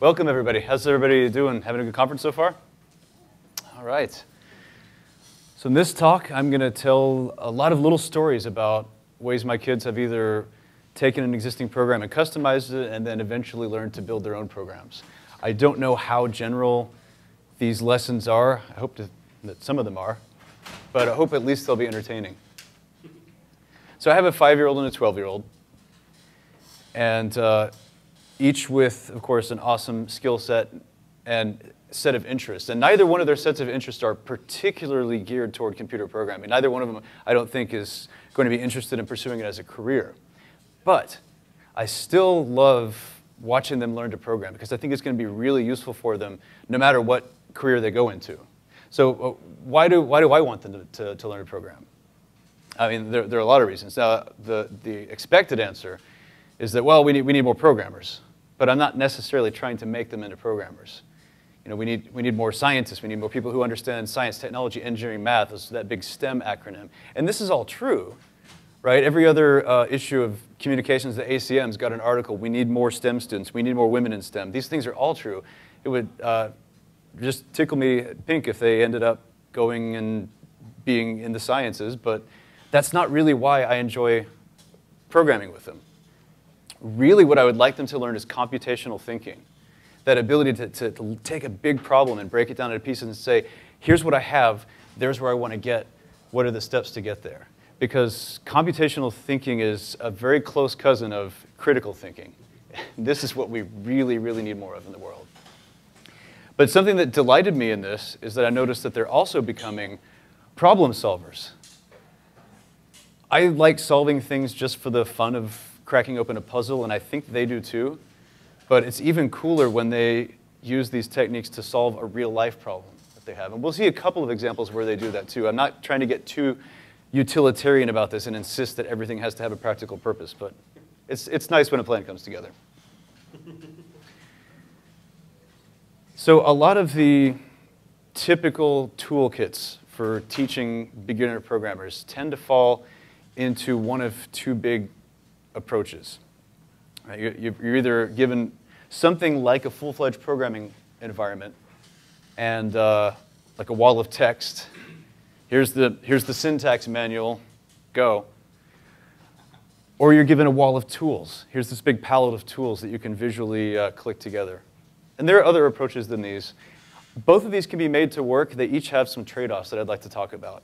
Welcome, everybody. How's everybody doing? Having a good conference so far? All right. So, in this talk, I'm going to tell a lot of little stories about ways my kids have either taken an existing program and customized it and then eventually learned to build their own programs. I don't know how general these lessons are. I hope to, that some of them are, but I hope at least they'll be entertaining. So, I have a five year old and a 12 year old. And uh, each with, of course, an awesome skill set and set of interests. And neither one of their sets of interests are particularly geared toward computer programming. Neither one of them, I don't think, is going to be interested in pursuing it as a career. But I still love watching them learn to program because I think it's going to be really useful for them no matter what career they go into. So uh, why, do, why do I want them to, to, to learn to program? I mean, there, there, are a lot of reasons. Now, the, the expected answer is that, well, we need, we need more programmers but I'm not necessarily trying to make them into programmers. You know, we need, we need more scientists, we need more people who understand science, technology, engineering, math, This that big STEM acronym. And this is all true, right? Every other uh, issue of communications, the ACM's got an article, we need more STEM students, we need more women in STEM. These things are all true. It would uh, just tickle me pink if they ended up going and being in the sciences, but that's not really why I enjoy programming with them. Really, what I would like them to learn is computational thinking. That ability to, to, to take a big problem and break it down into pieces and say, here's what I have, there's where I want to get, what are the steps to get there? Because computational thinking is a very close cousin of critical thinking. this is what we really, really need more of in the world. But something that delighted me in this is that I noticed that they're also becoming problem solvers. I like solving things just for the fun of cracking open a puzzle, and I think they do too. But it's even cooler when they use these techniques to solve a real life problem that they have. And we'll see a couple of examples where they do that too. I'm not trying to get too utilitarian about this and insist that everything has to have a practical purpose, but it's, it's nice when a plan comes together. so a lot of the typical toolkits for teaching beginner programmers tend to fall into one of two big approaches. You're either given something like a full-fledged programming environment and uh, like a wall of text. Here's the, here's the syntax manual, go. Or you're given a wall of tools. Here's this big palette of tools that you can visually uh, click together. And there are other approaches than these. Both of these can be made to work. They each have some trade-offs that I'd like to talk about.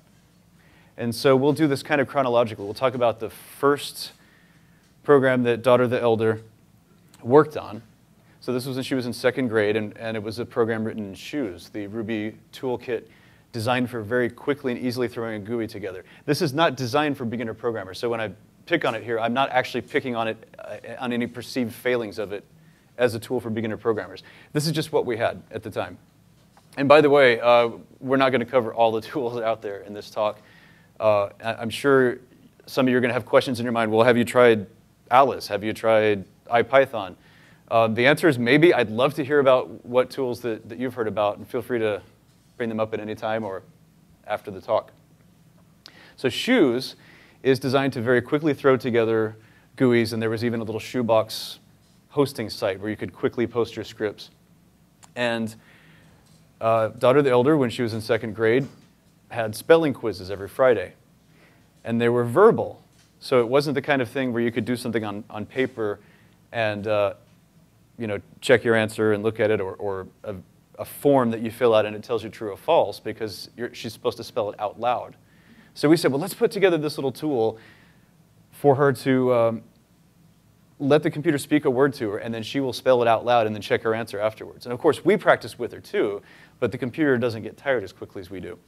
And so we'll do this kind of chronologically. We'll talk about the first program that Daughter the Elder worked on. So this was when she was in second grade, and, and it was a program written in Shoes, the Ruby toolkit designed for very quickly and easily throwing a GUI together. This is not designed for beginner programmers, so when I pick on it here, I'm not actually picking on it, uh, on any perceived failings of it as a tool for beginner programmers. This is just what we had at the time. And by the way, uh, we're not going to cover all the tools out there in this talk. Uh, I'm sure some of you are going to have questions in your mind. Well, have you tried Alice? Have you tried IPython? Uh, the answer is maybe. I'd love to hear about what tools that, that you've heard about, and feel free to bring them up at any time or after the talk. So Shoes is designed to very quickly throw together GUIs, and there was even a little shoebox hosting site where you could quickly post your scripts. And uh, Daughter the Elder, when she was in second grade, had spelling quizzes every Friday. And they were verbal. So it wasn't the kind of thing where you could do something on, on paper and uh, you know, check your answer and look at it, or, or a, a, form that you fill out and it tells you true or false because she's supposed to spell it out loud. So we said, well, let's put together this little tool for her to um, let the computer speak a word to her, and then she will spell it out loud and then check her answer afterwards. And of course, we practice with her too, but the computer doesn't get tired as quickly as we do.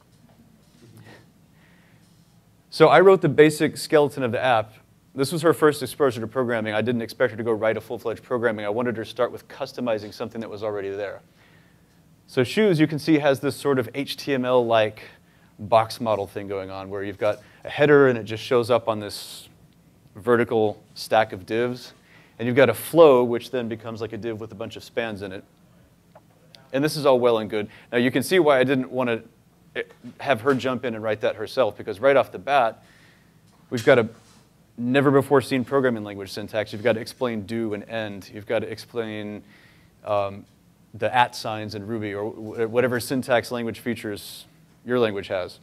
So I wrote the basic skeleton of the app. This was her first exposure to programming. I didn't expect her to go write a full-fledged programming. I wanted her to start with customizing something that was already there. So Shoes, you can see, has this sort of HTML-like box model thing going on where you've got a header and it just shows up on this vertical stack of divs. And you've got a flow, which then becomes like a div with a bunch of spans in it. And this is all well and good. Now you can see why I didn't want to have her jump in and write that herself because right off the bat, we've got a never before seen programming language syntax. You've got to explain do and end. You've got to explain um, the at signs in Ruby or whatever syntax language features your language has.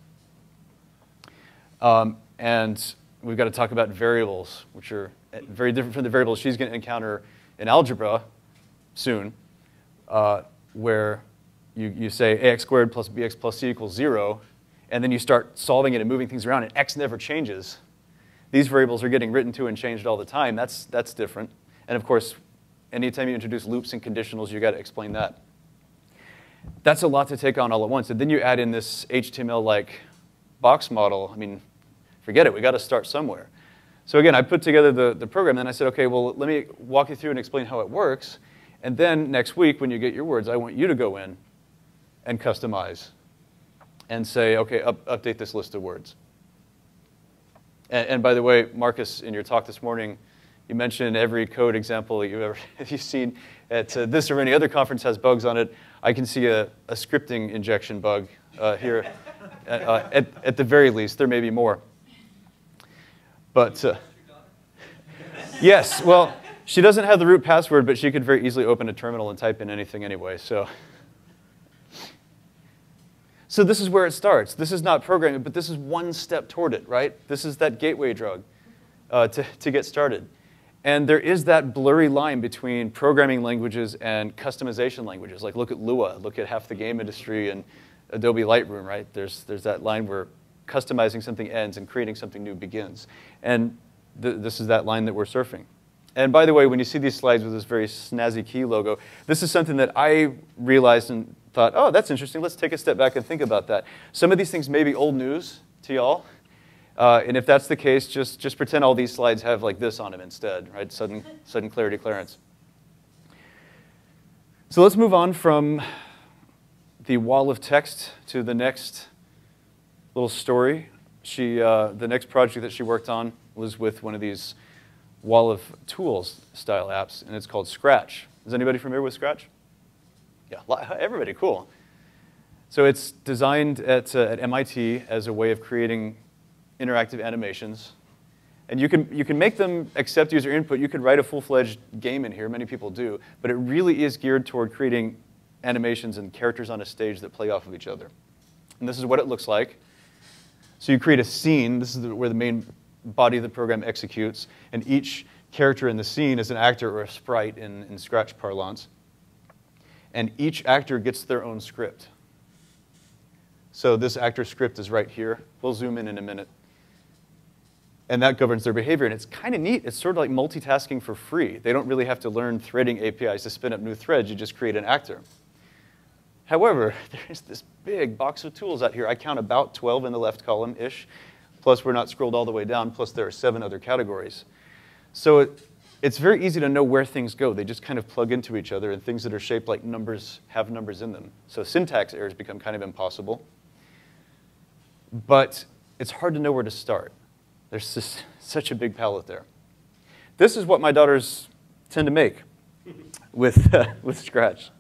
Um, and we've got to talk about variables, which are very different from the variables she's going to encounter in algebra soon, uh, where you, you say ax squared plus bx plus c equals 0, and then you start solving it and moving things around, and x never changes. These variables are getting written to and changed all the time. That's, that's different. And of course, anytime you introduce loops and conditionals, you've got to explain that. That's a lot to take on all at once. And then you add in this HTML-like box model. I mean, forget it. We've got to start somewhere. So again, I put together the, the program, and I said, OK, well, let me walk you through and explain how it works. And then next week, when you get your words, I want you to go in and customize and say, OK, up, update this list of words. And, and, by the way, Marcus, in your talk this morning, you mentioned every code example that you've ever you've seen at uh, this or any other conference has bugs on it. I can see a, a scripting injection bug uh, here. uh, at, at the very least, there may be more. But uh, yes, well, she doesn't have the root password, but she could very easily open a terminal and type in anything anyway. So. So this is where it starts. This is not programming, but this is one step toward it, right? This is that gateway drug uh, to, to get started. And there is that blurry line between programming languages and customization languages. Like look at Lua, look at half the game industry and Adobe Lightroom, right? There's, there's that line where customizing something ends and creating something new begins. And th this is that line that we're surfing. And by the way, when you see these slides with this very snazzy key logo, this is something that I realized and thought, oh, that's interesting. Let's take a step back and think about that. Some of these things may be old news to y'all. Uh, and if that's the case, just, just pretend all these slides have like this on them instead, right? Sudden, sudden clarity Clarence. So let's move on from the wall of text to the next little story. She, uh, the next project that she worked on was with one of these wall of tools style apps, and it's called Scratch. Is anybody familiar with Scratch? Yeah, everybody, cool. So it's designed at, uh, at MIT as a way of creating interactive animations. And you can, you can make them accept user input. You could write a full-fledged game in here. Many people do. But it really is geared toward creating animations and characters on a stage that play off of each other. And this is what it looks like. So you create a scene. This is the, where the main body of the program executes. And each character in the scene is an actor or a sprite in, in Scratch parlance and each actor gets their own script. So this actor's script is right here. We'll zoom in in a minute. And that governs their behavior. And it's kind of neat. It's sort of like multitasking for free. They don't really have to learn threading APIs to spin up new threads. You just create an actor. However, there's this big box of tools out here. I count about 12 in the left column-ish. Plus, we're not scrolled all the way down. Plus, there are seven other categories. So it, it's very easy to know where things go. They just kind of plug into each other, and things that are shaped like numbers have numbers in them. So syntax errors become kind of impossible. But it's hard to know where to start. There's just such a big palette there. This is what my daughters tend to make with, uh, with Scratch.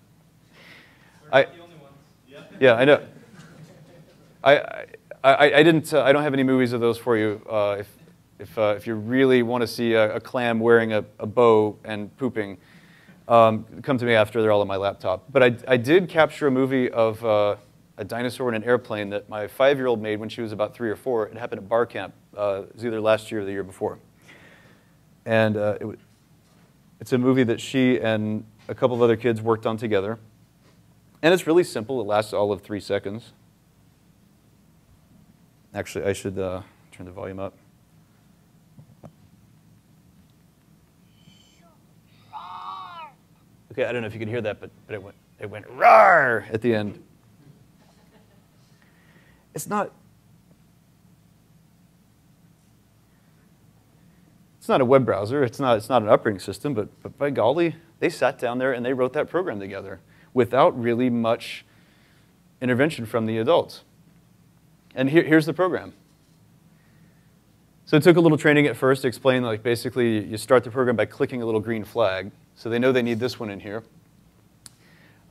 I, yeah, I know. I, I, I didn't. Uh, I don't have any movies of those for you. Uh, if if, uh, if you really want to see a, a clam wearing a, a, bow and pooping, um, come to me after they're all on my laptop. But I, I did capture a movie of uh, a dinosaur in an airplane that my five-year-old made when she was about three or four. It happened at bar camp. Uh, it was either last year or the year before. And uh, it, it's a movie that she and a couple of other kids worked on together. And it's really simple. It lasts all of three seconds. Actually, I should uh, turn the volume up. Okay, I don't know if you can hear that, but, but it went it went roar at the end. It's not it's not a web browser, it's not it's not an operating system, but but by golly, they sat down there and they wrote that program together without really much intervention from the adults. And here, here's the program. So it took a little training at first to explain, like basically you start the program by clicking a little green flag, so they know they need this one in here.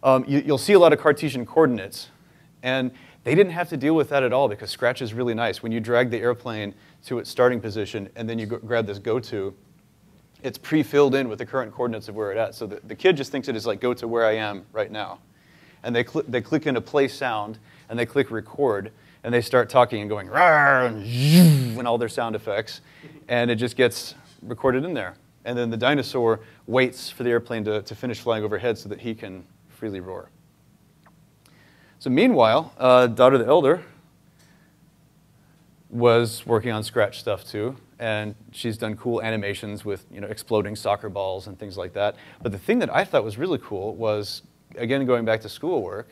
Um, you, will see a lot of Cartesian coordinates. And they didn't have to deal with that at all because Scratch is really nice. When you drag the airplane to its starting position and then you go, grab this go to, it's pre-filled in with the current coordinates of where it's at. So the, the kid just thinks it is like, go to where I am right now. And they, cl they click into play sound, and they click record, and they start talking and going, and, and all their sound effects, and it just gets recorded in there. And then the dinosaur waits for the airplane to, to finish flying overhead so that he can freely roar. So meanwhile, uh, Daughter the Elder was working on Scratch stuff too, and she's done cool animations with you know, exploding soccer balls and things like that. But the thing that I thought was really cool was, again, going back to schoolwork,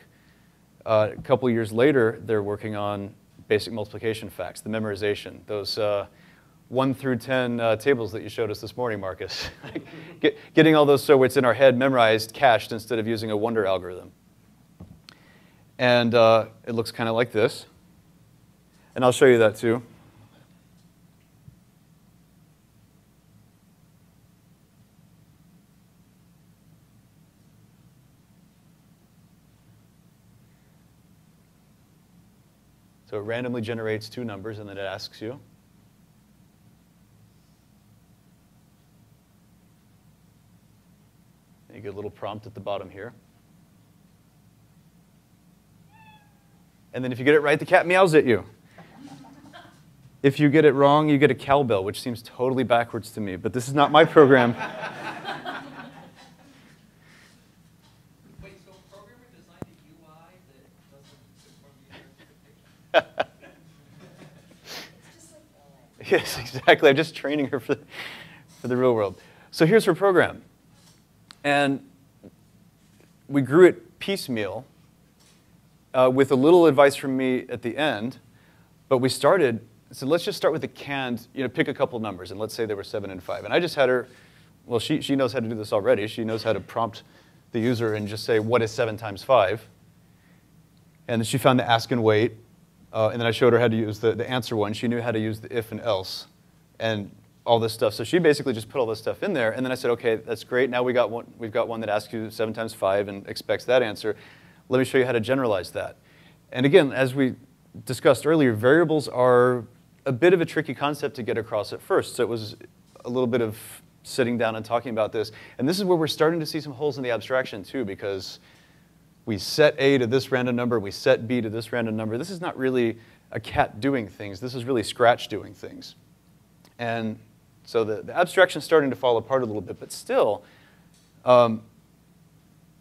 uh, a couple years later, they're working on basic multiplication facts, the memorization, those uh, 1 through 10 uh, tables that you showed us this morning, Marcus. Get, getting all those so it's in our head memorized, cached, instead of using a wonder algorithm. And uh, it looks kind of like this. And I'll show you that too. So it randomly generates two numbers and then it asks you. And you get a little prompt at the bottom here. And then if you get it right, the cat meows at you. If you get it wrong, you get a cowbell, which seems totally backwards to me, but this is not my program. Wait, so programmer designed a UI that doesn't conform to your expectations? yes, exactly. I'm just training her for the, for the real world. So here's her program. And we grew it piecemeal uh, with a little advice from me at the end. But we started, so let's just start with the canned, you know, pick a couple numbers. And let's say there were seven and five. And I just had her, well, she, she knows how to do this already. She knows how to prompt the user and just say, what is seven times five? And she found the ask and wait. Uh, and then I showed her how to use the, the answer one. She knew how to use the if and else and all this stuff. So she basically just put all this stuff in there. And then I said, OK, that's great. Now we got one, we've got one that asks you 7 times 5 and expects that answer. Let me show you how to generalize that. And again, as we discussed earlier, variables are a bit of a tricky concept to get across at first. So it was a little bit of sitting down and talking about this. And this is where we're starting to see some holes in the abstraction too, because we set A to this random number, we set B to this random number. This is not really a cat doing things. This is really Scratch doing things. And so the, the abstraction is starting to fall apart a little bit, but still, um,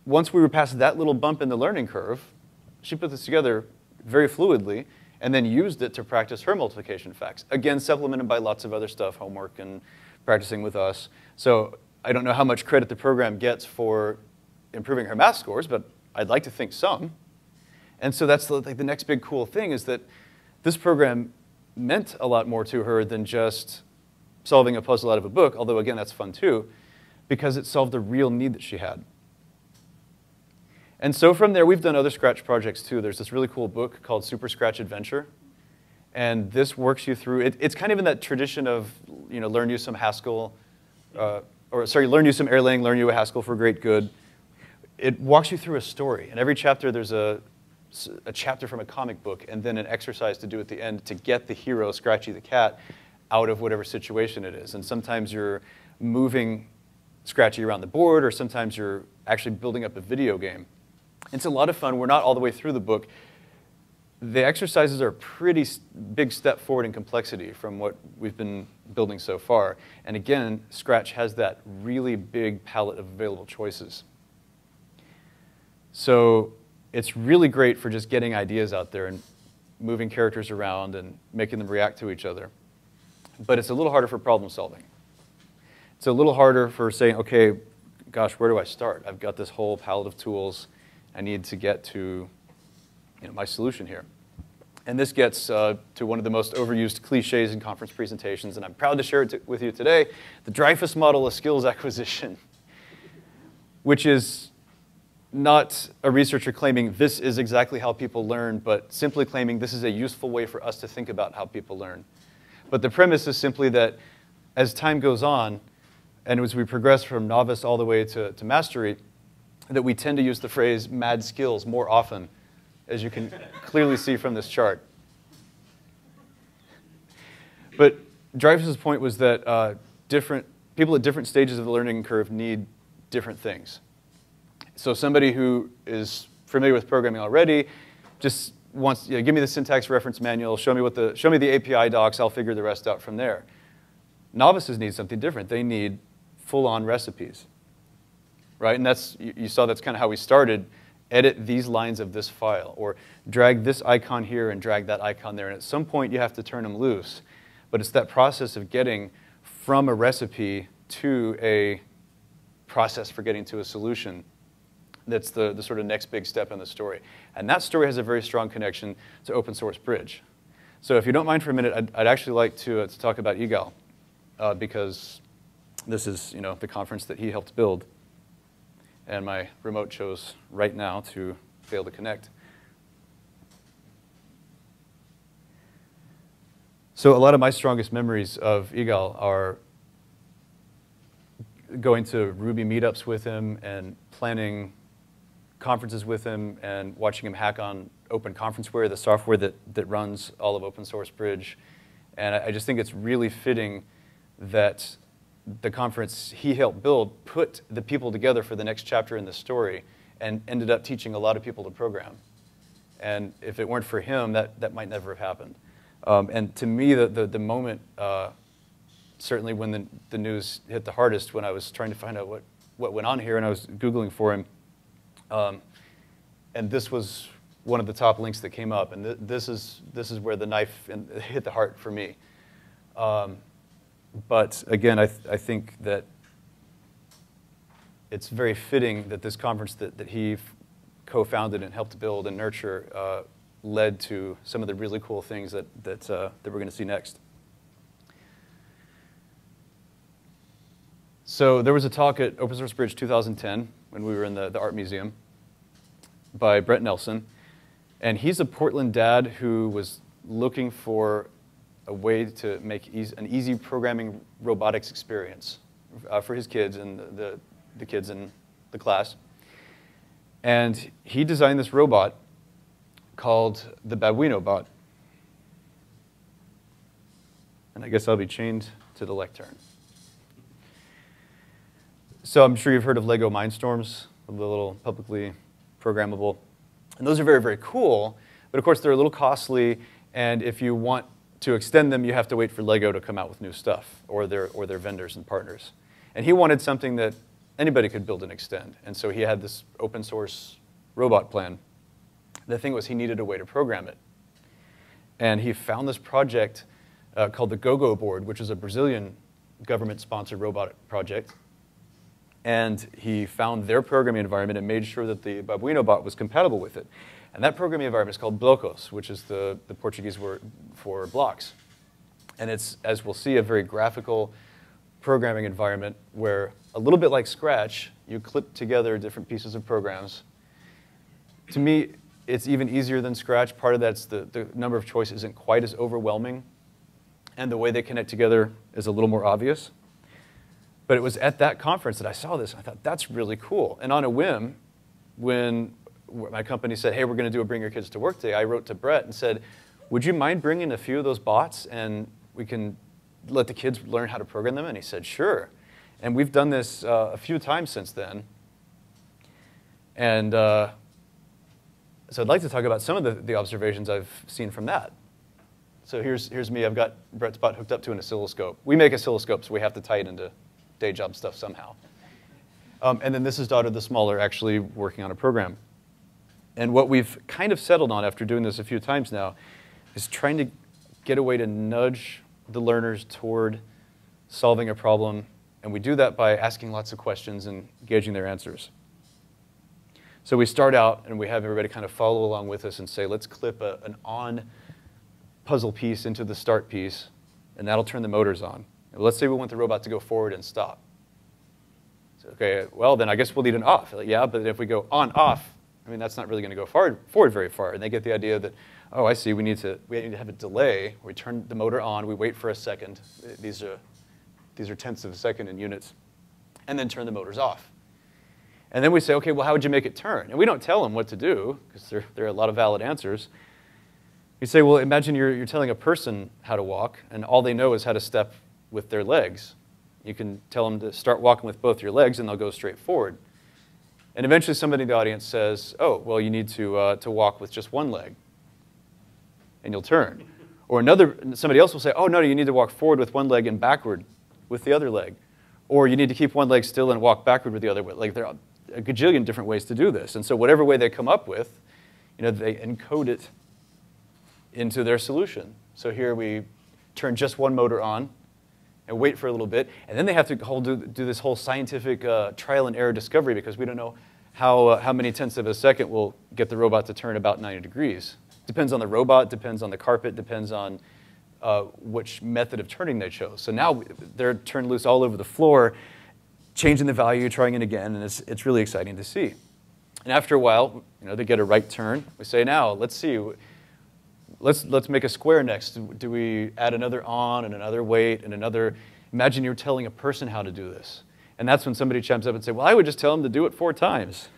once we were past that little bump in the learning curve, she put this together very fluidly and then used it to practice her multiplication facts. Again, supplemented by lots of other stuff, homework and practicing with us. So I don't know how much credit the program gets for improving her math scores, but I'd like to think some. And so that's like the next big cool thing is that this program meant a lot more to her than just solving a puzzle out of a book, although again, that's fun too, because it solved a real need that she had. And so from there, we've done other Scratch projects too. There's this really cool book called Super Scratch Adventure. And this works you through, it, it's kind of in that tradition of, you know, learn you some Haskell, uh, or sorry, learn you some Erlang, learn you a Haskell for great good. It walks you through a story. And every chapter, there's a, a chapter from a comic book and then an exercise to do at the end to get the hero, Scratchy the cat, out of whatever situation it is. And sometimes you're moving Scratchy around the board, or sometimes you're actually building up a video game. It's a lot of fun. We're not all the way through the book. The exercises are a pretty big step forward in complexity from what we've been building so far. And again, Scratch has that really big palette of available choices. So it's really great for just getting ideas out there and moving characters around and making them react to each other. But it's a little harder for problem solving. It's a little harder for saying, okay, gosh, where do I start? I've got this whole palette of tools. I need to get to you know, my solution here. And this gets uh, to one of the most overused cliches in conference presentations, and I'm proud to share it with you today, the Dreyfus model of skills acquisition, which is not a researcher claiming this is exactly how people learn, but simply claiming this is a useful way for us to think about how people learn. But the premise is simply that as time goes on, and as we progress from novice all the way to, to mastery, that we tend to use the phrase mad skills more often, as you can clearly see from this chart. But Dreyfus's point was that uh, different people at different stages of the learning curve need different things. So somebody who is familiar with programming already just wants, you know, give me the syntax reference manual, show me, what the, show me the API docs, I'll figure the rest out from there. Novices need something different. They need full-on recipes, right? And that's, you, you saw that's kind of how we started. Edit these lines of this file, or drag this icon here and drag that icon there. And at some point, you have to turn them loose. But it's that process of getting from a recipe to a process for getting to a solution that's the, the sort of next big step in the story. And that story has a very strong connection to Open Source Bridge. So if you don't mind for a minute, I'd, I'd actually like to, uh, to talk about Igal, uh, because this is you know, the conference that he helped build. And my remote chose right now to fail to connect. So a lot of my strongest memories of Igal are going to Ruby meetups with him and planning conferences with him and watching him hack on Open Conferenceware, the software that, that runs all of Open Source Bridge. And I, I just think it's really fitting that the conference he helped build put the people together for the next chapter in the story and ended up teaching a lot of people to program. And if it weren't for him, that, that might never have happened. Um, and to me, the, the, the moment, uh, certainly when the, the news hit the hardest, when I was trying to find out what, what went on here and I was Googling for him, um, and this was one of the top links that came up. And th this, is, this is where the knife in, hit the heart for me. Um, but again, I, th I think that it's very fitting that this conference that, that he co-founded and helped build and nurture uh, led to some of the really cool things that, that, uh, that we're going to see next. So there was a talk at Open Source Bridge 2010 when we were in the, the art museum by Brett Nelson. And he's a Portland dad who was looking for a way to make easy, an easy programming robotics experience uh, for his kids and the, the, kids in the class. And he designed this robot called the Babuino bot. And I guess I'll be chained to the lectern. So I'm sure you've heard of Lego Mindstorms, the little publicly programmable. And those are very, very cool, but of course they're a little costly, and if you want to extend them, you have to wait for Lego to come out with new stuff, or their, or their vendors and partners. And he wanted something that anybody could build and extend, and so he had this open source robot plan. The thing was he needed a way to program it. And he found this project uh, called the GoGo board, which is a Brazilian government-sponsored robot project and he found their programming environment and made sure that the Babuino bot was compatible with it. And that programming environment is called Blocos, which is the, the Portuguese word for blocks. And it's, as we'll see, a very graphical programming environment where, a little bit like Scratch, you clip together different pieces of programs. To me, it's even easier than Scratch. Part of that's the, the number of choices isn't quite as overwhelming, and the way they connect together is a little more obvious. But it was at that conference that I saw this. And I thought, that's really cool. And on a whim, when my company said, hey, we're going to do a Bring Your Kids to Work Day, I wrote to Brett and said, would you mind bringing a few of those bots and we can let the kids learn how to program them? And he said, sure. And we've done this uh, a few times since then. And uh, so I'd like to talk about some of the, the observations I've seen from that. So here's, here's me. I've got Brett's bot hooked up to an oscilloscope. We make oscilloscopes, so we have to tie it into day job stuff somehow. Um, and then this is daughter the smaller actually working on a program. And what we've kind of settled on after doing this a few times now is trying to get a way to nudge the learners toward solving a problem. And we do that by asking lots of questions and gauging their answers. So we start out and we have everybody kind of follow along with us and say, let's clip a, an on puzzle piece into the start piece, and that'll turn the motors on. Let's say we want the robot to go forward and stop. So, okay, well, then I guess we'll need an off. Like, yeah, but if we go on, off, I mean, that's not really going to go forward, forward very far. And they get the idea that, oh, I see, we need to, we need to have a delay. We turn the motor on, we wait for a second. These are, these are tenths of a second in units. And then turn the motors off. And then we say, okay, well, how would you make it turn? And we don't tell them what to do, because there, there are a lot of valid answers. You say, well, imagine you're, you're telling a person how to walk, and all they know is how to step with their legs. You can tell them to start walking with both your legs, and they'll go straight forward. And eventually, somebody in the audience says, "Oh, well, you need to uh, to walk with just one leg," and you'll turn. Or another, somebody else will say, "Oh, no, you need to walk forward with one leg and backward with the other leg," or you need to keep one leg still and walk backward with the other. Like there are a gajillion different ways to do this, and so whatever way they come up with, you know, they encode it into their solution. So here we turn just one motor on and wait for a little bit. And then they have to do, do this whole scientific uh, trial and error discovery because we don't know how, uh, how many tenths of a second will get the robot to turn about 90 degrees. Depends on the robot, depends on the carpet, depends on uh, which method of turning they chose. So now they're turned loose all over the floor, changing the value, trying it again, and it's, it's really exciting to see. And after a while, you know, they get a right turn. We say, now, let's see, let's, let's make a square next. Do we add another on and another wait and another? Imagine you're telling a person how to do this. And that's when somebody chimes up and say, well, I would just tell them to do it four times.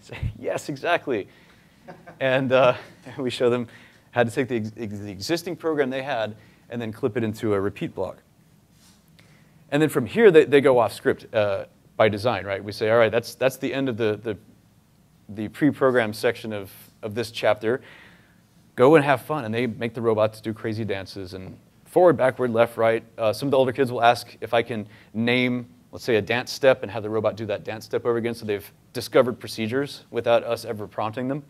I say, yes, exactly. and uh, we show them how to take the, ex the existing program they had and then clip it into a repeat block. And then from here, they, they go off script uh, by design, right? We say, all right, that's, that's the end of the, the, the pre-programmed section of, of this chapter go and have fun. And they make the robots do crazy dances and forward, backward, left, right. Uh, some of the older kids will ask if I can name, let's say, a dance step and have the robot do that dance step over again. So they've discovered procedures without us ever prompting them.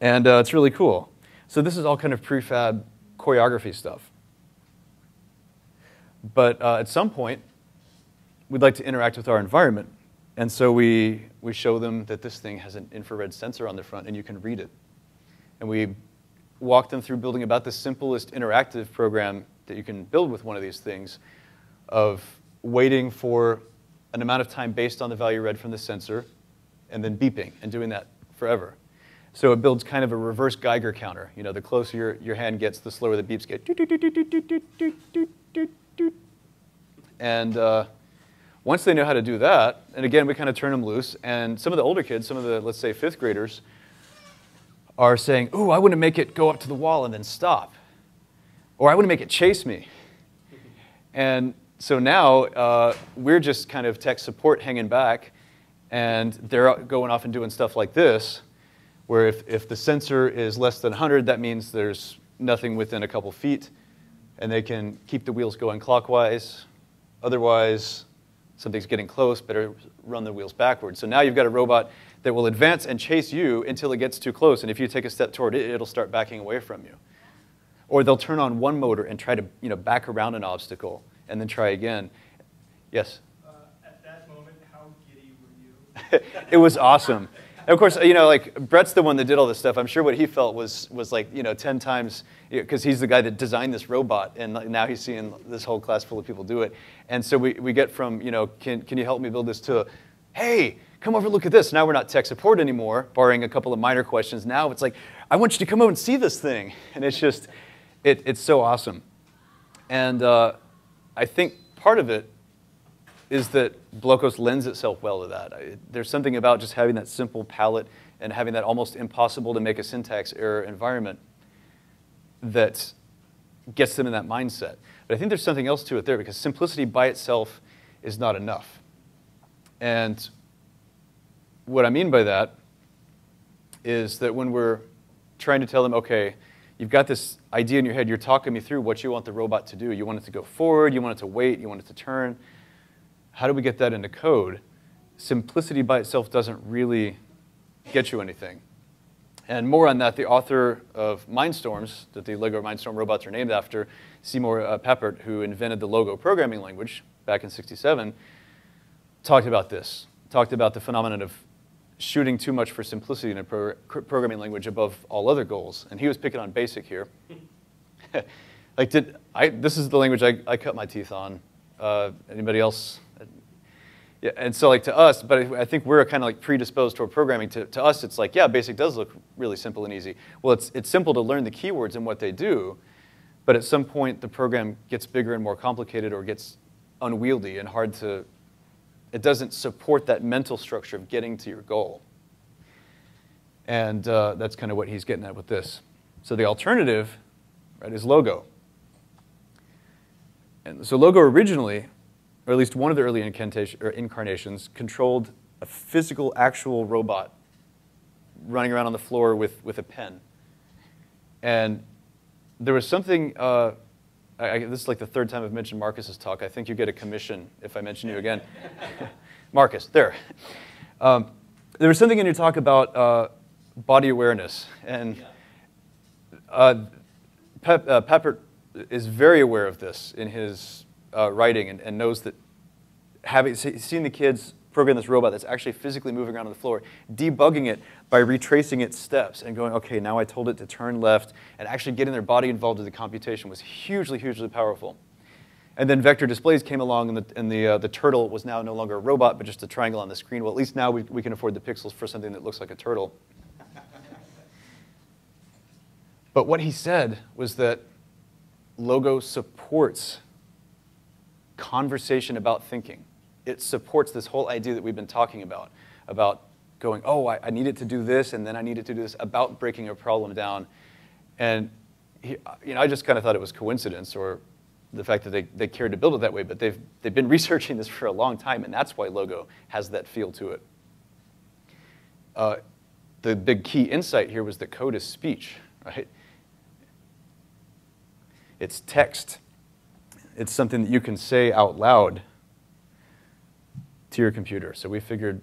And uh, it's really cool. So this is all kind of prefab choreography stuff. But uh, at some point, we'd like to interact with our environment. And so we, we show them that this thing has an infrared sensor on the front and you can read it. And we walked them through building about the simplest interactive program that you can build with one of these things of waiting for an amount of time based on the value read from the sensor and then beeping and doing that forever. So it builds kind of a reverse Geiger counter. You know, the closer your, your hand gets, the slower the beeps get. And uh, once they know how to do that, and again, we kind of turn them loose, and some of the older kids, some of the, let's say, fifth graders, are saying, Ooh, I want to make it go up to the wall and then stop. Or I want to make it chase me. And so now uh, we're just kind of tech support hanging back, and they're going off and doing stuff like this, where if, if the sensor is less than 100, that means there's nothing within a couple feet, and they can keep the wheels going clockwise. Otherwise, something's getting close, better run the wheels backwards. So now you've got a robot that will advance and chase you until it gets too close. And if you take a step toward it, it'll start backing away from you. Or they'll turn on one motor and try to you know, back around an obstacle and then try again. Yes? Uh, at that moment, how giddy were you? it was awesome. And of course, you know, like Brett's the one that did all this stuff. I'm sure what he felt was was like, you know, 10 times because he's the guy that designed this robot, and now he's seeing this whole class full of people do it. And so we, we get from, you know, can, can you help me build this to, hey, come over and look at this. Now we're not tech support anymore, barring a couple of minor questions. Now it's like, I want you to come over and see this thing. And it's just, it, it's so awesome. And uh, I think part of it is that Blocos lends itself well to that. I, there's something about just having that simple palette and having that almost impossible to make a syntax error environment that gets them in that mindset. But I think there's something else to it there because simplicity by itself is not enough. And what I mean by that is that when we're trying to tell them, okay, you've got this idea in your head, you're talking me through what you want the robot to do. You want it to go forward, you want it to wait, you want it to turn. How do we get that into code? Simplicity by itself doesn't really get you anything. And more on that, the author of Mindstorms, that the Lego Mindstorm robots are named after, Seymour uh, Papert, who invented the Logo programming language back in 67, talked about this, talked about the phenomenon of shooting too much for simplicity in a pro programming language above all other goals. And he was picking on BASIC here. like, did I, this is the language I, I cut my teeth on. Uh, anybody else? Yeah, and so like to us, but I think we're kind of like predisposed toward programming. To, to us, it's like, yeah, BASIC does look really simple and easy. Well, it's, it's simple to learn the keywords and what they do, but at some point the program gets bigger and more complicated or gets unwieldy and hard to it doesn't support that mental structure of getting to your goal. And uh, that's kind of what he's getting at with this. So the alternative right, is logo. And so Logo originally, or at least one of the early incarnations, controlled a physical, actual robot running around on the floor with, with a pen. And there was something, uh, I, this is like the third time I've mentioned Marcus's talk. I think you get a commission if I mention you again. Marcus, there. Um, there was something in your talk about uh, body awareness. And uh, uh, Papert is very aware of this in his uh, writing and, and, knows that having seen the kids program this robot that's actually physically moving around on the floor, debugging it by retracing its steps and going, okay, now I told it to turn left, and actually getting their body involved in the computation was hugely, hugely powerful. And then vector displays came along, and the, and the, uh, the turtle was now no longer a robot, but just a triangle on the screen. Well, at least now we, we can afford the pixels for something that looks like a turtle. but what he said was that Logo supports conversation about thinking. It supports this whole idea that we've been talking about, about going, oh, I, I needed to do this, and then I needed to do this, about breaking a problem down. And he, you know, I just kind of thought it was coincidence or the fact that they, they cared to build it that way, but they've, they've been researching this for a long time, and that's why Logo has that feel to it. Uh, the big key insight here was that code is speech, right? It's text. It's something that you can say out loud to your computer. So we figured,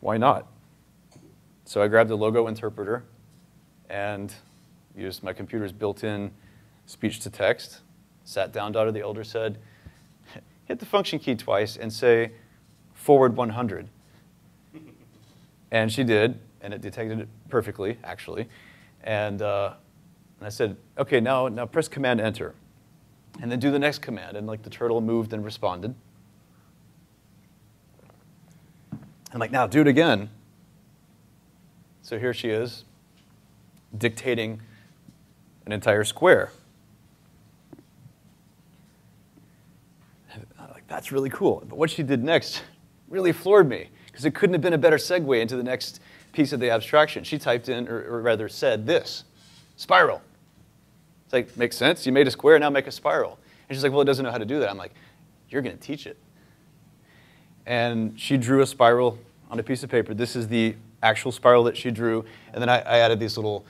why not? So I grabbed a logo interpreter and used my computer's built-in speech to text, sat down, daughter the elder said, hit the function key twice and say forward 100. and she did, and it detected it perfectly, actually. And, uh, and I said, okay, now, now press Command Enter. And then do the next command. And like the turtle moved and responded. I'm like, now do it again. So here she is, dictating an entire square. like, that's really cool. But what she did next really floored me, because it couldn't have been a better segue into the next piece of the abstraction. She typed in, or, or rather said this, spiral. It's like, makes sense. You made a square, now make a spiral. And she's like, well, it doesn't know how to do that. I'm like, you're going to teach it. And she drew a spiral on a piece of paper. This is the actual spiral that she drew. And then I, I added these little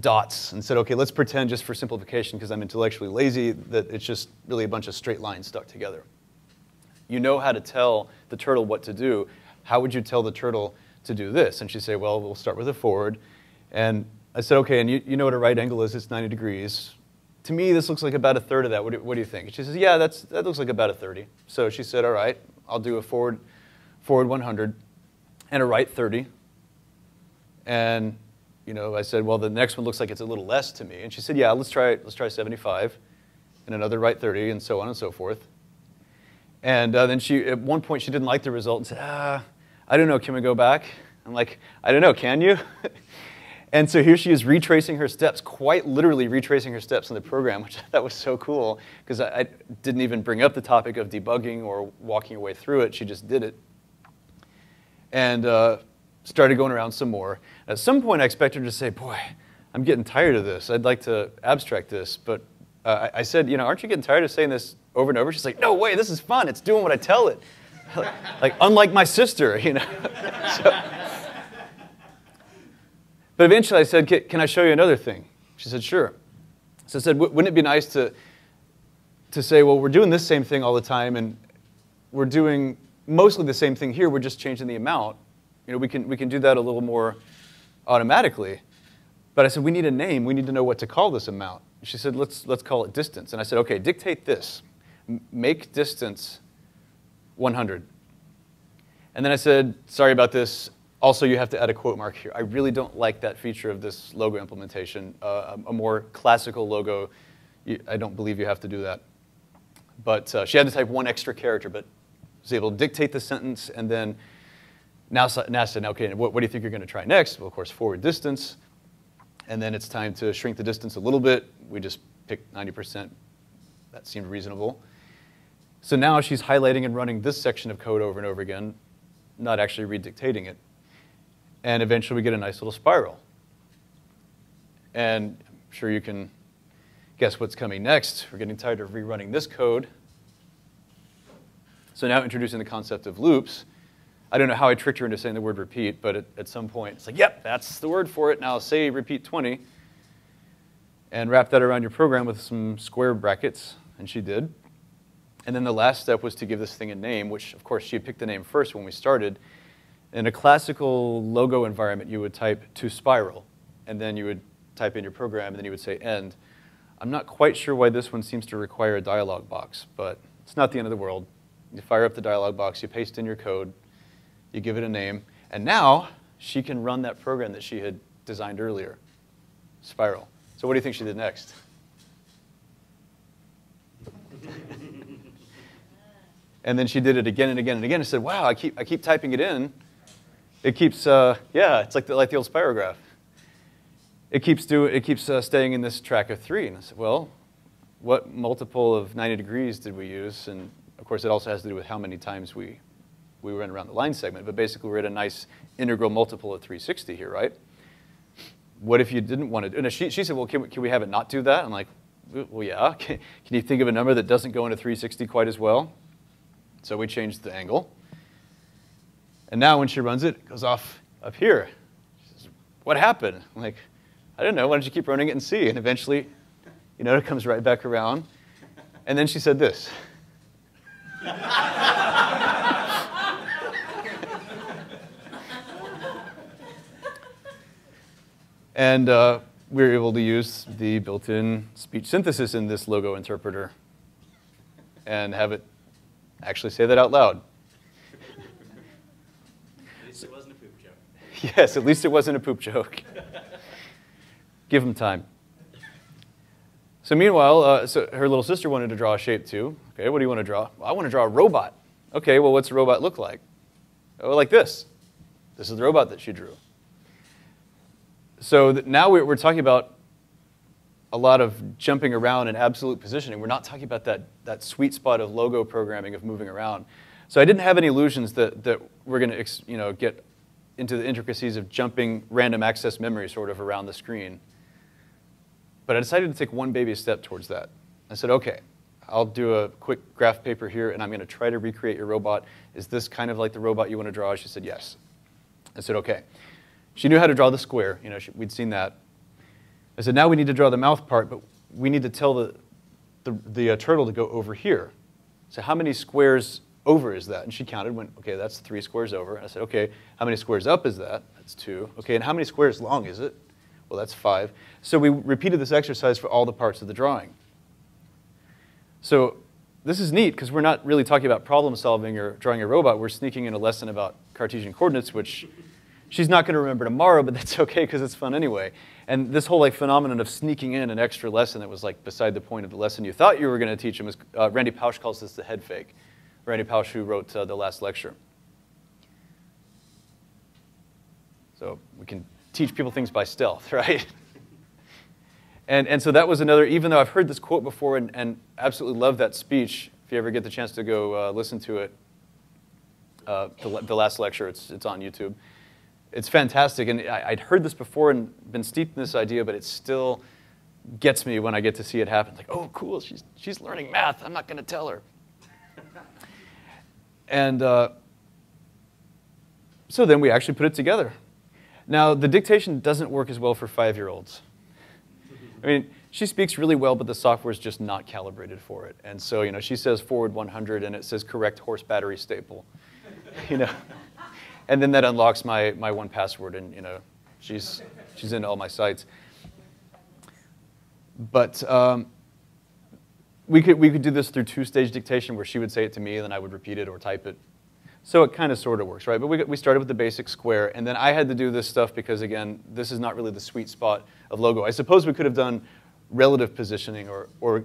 dots and said, okay, let's pretend just for simplification, because I'm intellectually lazy, that it's just really a bunch of straight lines stuck together. You know how to tell the turtle what to do. How would you tell the turtle to do this? And she'd say, well, we'll start with a forward. And I said, okay, and you, you know what a right angle is? It's 90 degrees. To me, this looks like about a third of that. What do, what do you think? she says, yeah, that's, that looks like about a 30. So she said, all right, I'll do a forward, forward 100 and a right 30. And you know, I said, well, the next one looks like it's a little less to me. And she said, yeah, let's try, let's try 75 and another right 30 and so on and so forth. And uh, then she, at one point, she didn't like the result and said, ah, I don't know, can we go back? I'm like, I don't know, can you? and so here she is retracing her steps, quite literally retracing her steps in the program, which that was so cool because I, I didn't even bring up the topic of debugging or walking your way through it. She just did it. And uh, started going around some more. At some point, I expected her to say, boy, I'm getting tired of this. I'd like to abstract this. But uh, I, I said, you know, aren't you getting tired of saying this over and over? She's like, no way, this is fun. It's doing what I tell it. like, unlike my sister, you know. so, but eventually I said, can I show you another thing? She said, sure. So I said, wouldn't it be nice to, to say, well, we're doing this same thing all the time, and we're doing mostly the same thing here, we're just changing the amount. You know, we can, we can do that a little more automatically. But I said, we need a name. We need to know what to call this amount. She said, let's, let's call it distance. And I said, okay, dictate this. Make distance 100. And then I said, sorry about this. Also, you have to add a quote mark here. I really don't like that feature of this logo implementation. Uh, a more classical logo, I don't believe you have to do that. But uh, she had to type one extra character, but was able to dictate the sentence and then now NASA, okay, what, what do you think you're going to try next? Well, of course, forward distance. And then it's time to shrink the distance a little bit. We just picked 90%. That seemed reasonable. So now she's highlighting and running this section of code over and over again, not actually redictating it. And eventually we get a nice little spiral. And I'm sure you can guess what's coming next. We're getting tired of rerunning this code. So now introducing the concept of loops, I don't know how I tricked her into saying the word repeat, but at, at some point it's like, yep, that's the word for it. Now say repeat 20 and wrap that around your program with some square brackets, and she did. And then the last step was to give this thing a name, which of course she had picked the name first when we started. In a classical logo environment, you would type to spiral, and then you would type in your program, and then you would say end. I'm not quite sure why this one seems to require a dialog box, but it's not the end of the world. You fire up the dialog box, you paste in your code, you give it a name, and now she can run that program that she had designed earlier, Spiral. So what do you think she did next? and then she did it again and again and again and said, wow, I keep, I keep typing it in. It keeps, uh, yeah, it's like the, like the old spirograph. It keeps, do, it keeps uh, staying in this track of three. And I said, well, what multiple of 90 degrees did we use? And of course, it also has to do with how many times we, we ran around the line segment. But basically, we're at a nice integral multiple of 360 here, right? What if you didn't want to And she, she said, well, can we, can we have it not do that? I'm like, well, yeah. Can, can you think of a number that doesn't go into 360 quite as well? So we changed the angle. And now when she runs it, it goes off up here. Says, what happened? I'm like, I don't know. Why don't you keep running it and see? And eventually, you know, it comes right back around. And then she said this. and uh, we were able to use the built-in speech synthesis in this logo interpreter and have it actually say that out loud. At least it wasn't a poop joke. Yes, at least it wasn't a poop joke. Give him time. So meanwhile, uh, so her little sister wanted to draw a shape too. Okay, what do you want to draw? Well, I want to draw a robot. Okay, well, what's a robot look like? Oh, like this. This is the robot that she drew. So now we're talking about a lot of jumping around and absolute positioning. We're not talking about that, that sweet spot of logo programming, of moving around. So I didn't have any illusions that, that we're going to you know, get into the intricacies of jumping random access memory sort of around the screen. But I decided to take one baby step towards that. I said, okay, I'll do a quick graph paper here, and I'm going to try to recreate your robot. Is this kind of like the robot you want to draw? She said, yes. I said, okay. She knew how to draw the square. You know, she, we'd seen that. I said, now we need to draw the mouth part, but we need to tell the, the, the uh, turtle to go over here. So how many squares over is that? And she counted, went, okay, that's three squares over. And I said, okay, how many squares up is that? That's two. Okay, and how many squares long is it? Well, that's five. So we repeated this exercise for all the parts of the drawing. So this is neat because we're not really talking about problem solving or drawing a robot. We're sneaking in a lesson about Cartesian coordinates, which she's not going to remember tomorrow, but that's okay because it's fun anyway. And this whole like phenomenon of sneaking in an extra lesson that was like beside the point of the lesson you thought you were going to teach him was uh, Randy Pausch calls this the head fake. Randy Pausch, who wrote uh, the last lecture. So we can teach people things by stealth, right? and, and so that was another, even though I've heard this quote before and, and absolutely love that speech, if you ever get the chance to go uh, listen to it, uh, the, the, last lecture, it's, it's on YouTube. It's fantastic, and I, would heard this before and been steeped in this idea, but it still gets me when I get to see it happen. It's like, oh, cool, she's, she's learning math. I'm not going to tell her. And uh, so then we actually put it together. Now, the dictation doesn't work as well for five-year-olds. I mean, she speaks really well, but the software is just not calibrated for it. And so, you know, she says forward 100, and it says correct horse battery staple, you know. And then that unlocks my, my 1Password, and, you know, she's, she's in all my sites. But um, we, could, we could do this through two-stage dictation, where she would say it to me, and then I would repeat it or type it. So it kind of sort of works, right? But we, we started with the basic square, and then I had to do this stuff because, again, this is not really the sweet spot of logo. I suppose we could have done relative positioning or, or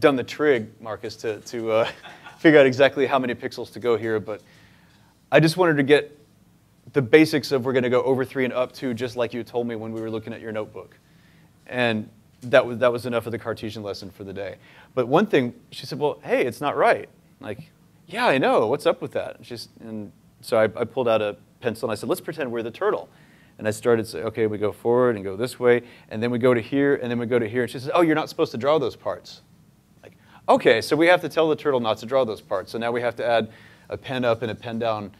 done the trig, Marcus, to, to uh, figure out exactly how many pixels to go here, but I just wanted to get the basics of we're going to go over 3 and up 2, just like you told me when we were looking at your notebook. And that was, that was enough of the Cartesian lesson for the day. But one thing, she said, well, hey, it's not right. Like, yeah, I know. What's up with that? And, she's, and so I, I, pulled out a pencil and I said, let's pretend we're the turtle. And I started to say, okay, we go forward and go this way, and then we go to here, and then we go to here. And she says, oh, you're not supposed to draw those parts. Like, Okay, so we have to tell the turtle not to draw those parts. So now we have to add a pen up and a pen down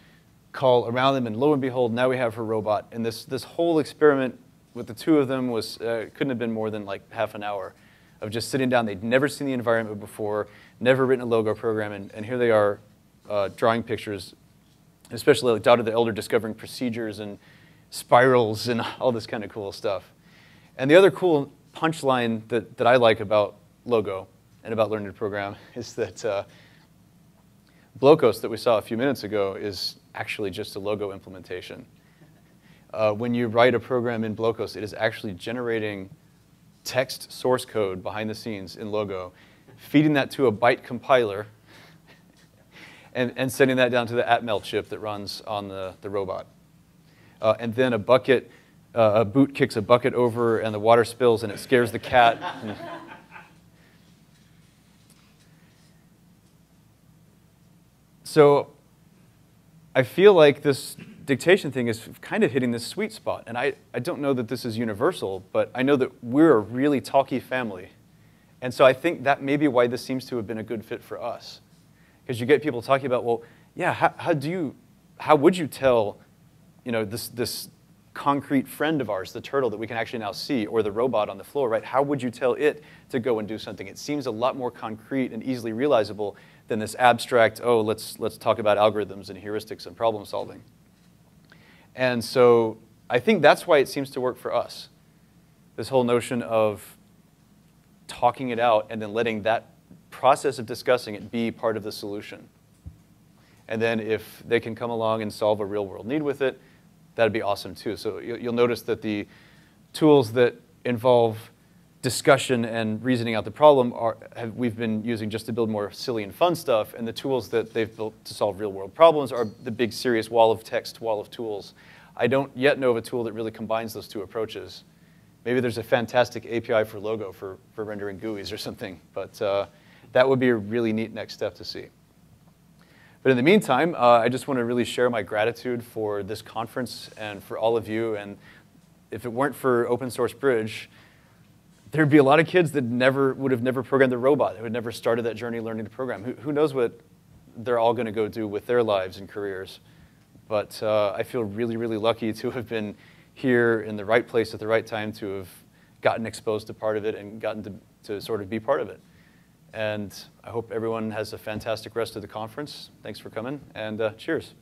call around them, and lo and behold, now we have her robot. And this, this whole experiment with the two of them was, uh, couldn't have been more than like half an hour of just sitting down. They'd never seen the environment before, never written a logo program, and, and here they are uh, drawing pictures, especially like Dotted the Elder discovering procedures and spirals and all this kind of cool stuff. And the other cool punchline that, that I like about Logo and about Learning to Program is that uh, that we saw a few minutes ago is actually just a logo implementation. Uh, when you write a program in Blocos, it is actually generating text source code behind the scenes in Logo, feeding that to a byte compiler, and, and sending that down to the Atmel chip that runs on the, the robot. Uh, and then a bucket, uh, a boot kicks a bucket over and the water spills and it scares the cat. so I feel like this dictation thing is kind of hitting this sweet spot. And I, I don't know that this is universal, but I know that we're a really talky family. And so I think that may be why this seems to have been a good fit for us. Because you get people talking about, well, yeah, how, how do you, how would you tell, you know, this, this concrete friend of ours, the turtle that we can actually now see, or the robot on the floor, right? How would you tell it to go and do something? It seems a lot more concrete and easily realizable than this abstract, oh, let's, let's talk about algorithms and heuristics and problem solving. And so I think that's why it seems to work for us. This whole notion of talking it out and then letting that process of discussing it be part of the solution. And then if they can come along and solve a real world need with it, that'd be awesome too. So you'll notice that the tools that involve discussion and reasoning out the problem are, have, we've been using just to build more silly and fun stuff, and the tools that they've built to solve real world problems are the big serious wall of text, wall of tools. I don't yet know of a tool that really combines those two approaches. Maybe there's a fantastic API for logo for, for rendering GUIs or something, but uh, that would be a really neat next step to see. But in the meantime, uh, I just want to really share my gratitude for this conference and for all of you. And if it weren't for Open Source Bridge, there'd be a lot of kids that never would have never programmed a robot. They would never started that journey learning to program. Who, who knows what they're all going to go do with their lives and careers. But uh, I feel really, really lucky to have been here in the right place at the right time to have gotten exposed to part of it and gotten to, to sort of be part of it. And I hope everyone has a fantastic rest of the conference. Thanks for coming, and uh, cheers.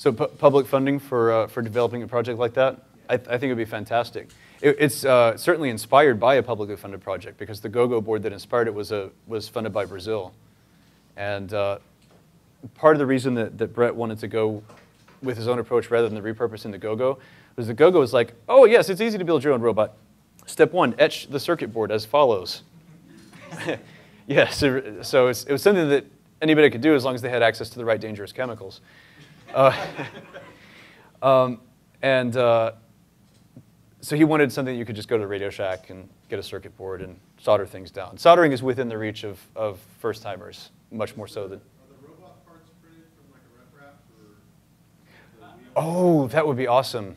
So public funding for, uh, for developing a project like that, I, th I think it would be fantastic. It, it's uh, certainly inspired by a publicly funded project because the GoGo board that inspired it was, a, was funded by Brazil. And uh, part of the reason that, that Brett wanted to go with his own approach rather than the repurposing the GoGo was the GoGo was like, oh yes, it's easy to build your own robot. Step one, etch the circuit board as follows. yes, so, so it was something that anybody could do as long as they had access to the right dangerous chemicals. Uh, um, and uh, so he wanted something you could just go to the Radio Shack and get a circuit board and solder things down. Soldering is within the reach of, of first timers, much more so than. Oh, that would be awesome.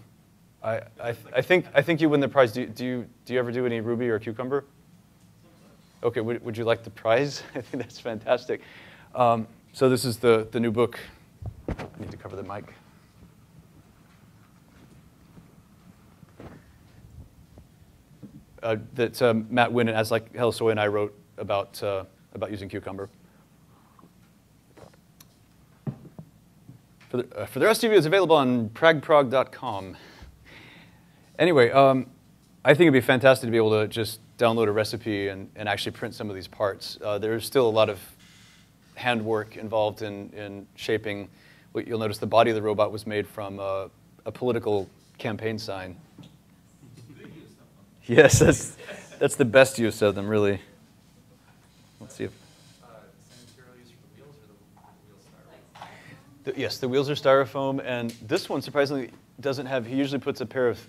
I, I, I, think, I think you win the prize. Do, do, you, do you ever do any Ruby or Cucumber? Okay, would, would you like the prize? I think that's fantastic. Um, so this is the, the new book I need to cover the mic. Uh, that um, Matt Wynne and Aslak Hellesøy and I wrote about, uh, about using Cucumber. For the, uh, for the rest of you, it's available on pragprog.com. Anyway, um, I think it'd be fantastic to be able to just download a recipe and, and actually print some of these parts. Uh, there's still a lot of handwork involved in, in shaping you'll notice the body of the robot was made from a, a political campaign sign. Yes, that's, that's the best use of them, really. Let's see if. The- Yes, the wheels are styrofoam, and this one surprisingly doesn't have, he usually puts a pair of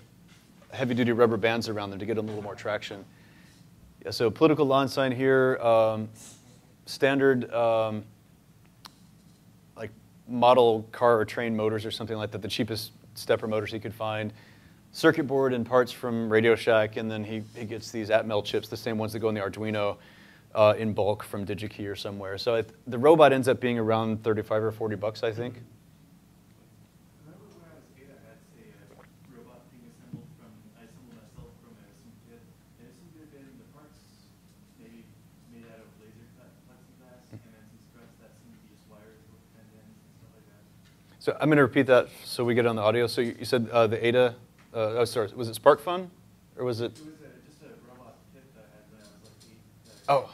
heavy-duty rubber bands around them to get them a little more traction. Yeah, so political lawn sign here, um, standard um, model car or train motors or something like that, the cheapest stepper motors he could find. Circuit board and parts from Radio Shack, and then he, he gets these Atmel chips, the same ones that go in the Arduino, uh, in bulk from DigiKey or somewhere. So it, the robot ends up being around 35 or 40 bucks, I think. Remember when I was eight, I had say a robot being assembled from, I assembled myself from a some kit. And it seemed to have been the parts maybe made out of laser cut plexiglass and then some struts that seemed to be just wires with tendons and stuff like that. So I'm going to repeat that so we get it on the audio. So you, you said uh, the Ada, uh, oh, sorry, was it SparkFun? Or was it, It was a, just a robot kit that had when like eight. that I- oh,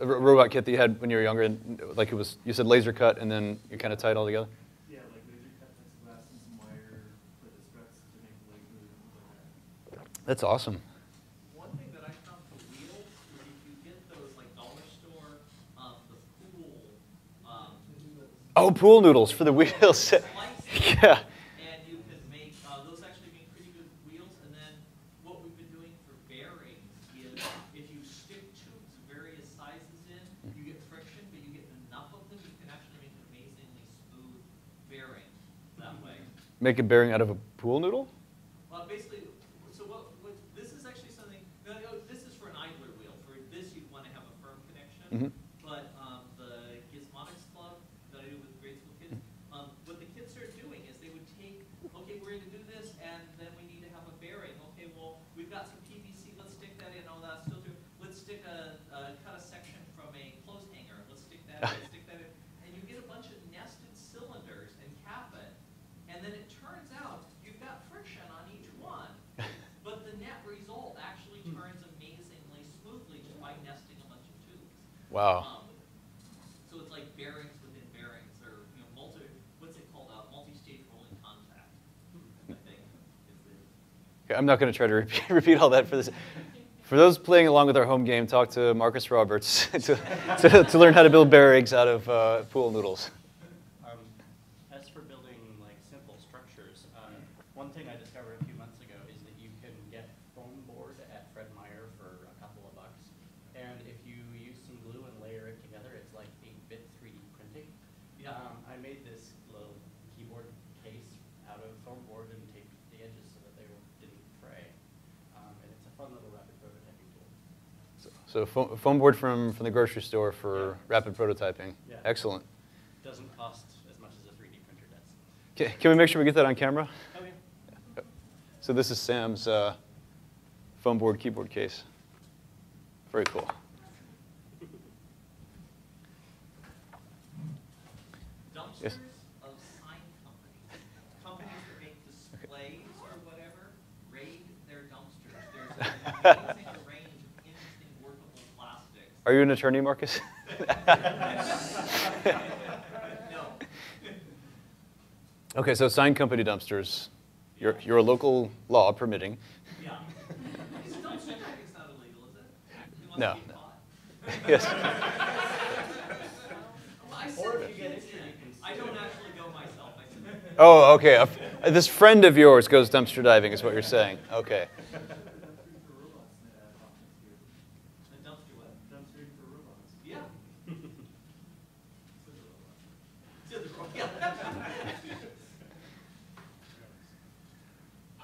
a robot kit that you had when you were younger, and like it was, you said laser cut and then you kind of tied it all together? Yeah, like laser cut plexiglass and some wire for the struts to make the legs move and like that. That's awesome. One thing that I found for wheels is if you get those like dollar store, um, the pool, um, Oh, pool noodles for the wheels. yeah. And you can make, uh, those actually make pretty good wheels, and then what we've been doing for bearings is if you stick tubes various sizes in, you get friction, but you get enough of them, you can actually make an amazingly smooth bearing that way. Make a bearing out of a pool noodle? Well, basically, so what, what, this is actually something, no, no, this is for an idler wheel, for this you'd wanna have a firm connection. Mhm. But, um, the Gizmonics Club that I do with grade school kids, um, what the kids started doing is they would take, okay, we're gonna do this, and then we need to have a bearing, okay, well, we've got some PVC, let's stick that in, oh, that's still true, let's stick a, uh, cut a section from a clothes hanger, let's stick that in, stick that in, and you get a bunch of nested cylinders and cap it, and then it turns out you've got friction on each one, but the net result actually turns amazingly smoothly just by nesting a bunch of tubes. Wow. Um, So it's like bearings within bearings, or, you know, multi, what's it called, uh, multi-stage rolling contact, I think. Okay, I'm not going to try to repeat, repeat all that for this. For those playing along with our home game, talk to Marcus Roberts to, to, to learn how to build bearings out of uh, pool noodles. Um, as for building like simple structures, uh, one thing I discovered a few months ago is that you can get foam board at Fred Meyer for a couple of bucks. And if you use some glue and layer it together, it's like 8-bit 3D printing. Yeah. Um, I made this little keyboard case out of foam board and taped the edges so that they were- didn't fray. Um, and it's a fun little rapid prototyping tool. So, foam, foam board from, from the grocery store for Yeah. rapid prototyping. Yeah. Excellent. Doesn't cost as much as a 3D printer does. Can, can we make sure we get that on camera? Okay. So this is Sam's uh, foam board keyboard case. Very cool. Dumster is a sign company. Companies that make displays or whatever. Great their dumpsters of sign companies, companies that make displays or whatever, raid their dumpsters. There's an amazing range of interesting workable plastics. Are you an attorney, Marcus? No, okay, so sign company dumpsters. Your, your local law permitting. yeah. Is dumpster diving's not illegal, is it? Unless No. you. Yes. Well, I Or if you get kids injured, in. you can I don't actually go myself, I said. Oh, okay. A f- this friend of yours goes dumpster diving, is what you're saying. Okay. Dumpstering for robots that I often do. A dumpster what? Dumpstering for robots. Yeah. For the robots. To the ro- yeah.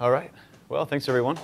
All right. Well, thanks, everyone.